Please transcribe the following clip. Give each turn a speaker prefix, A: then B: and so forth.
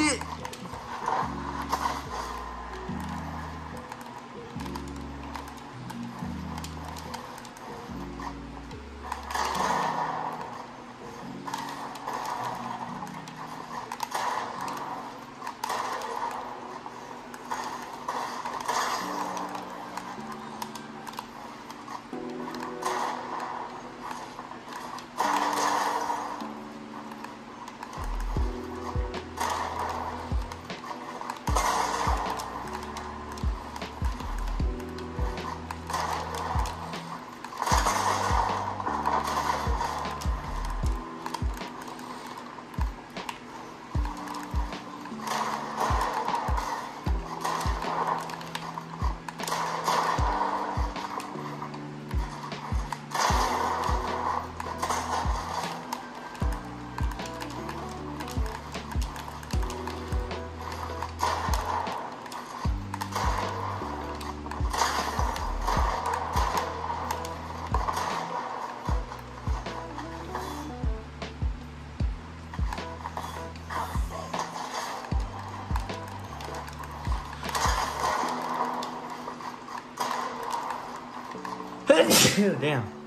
A: j'ai Damn.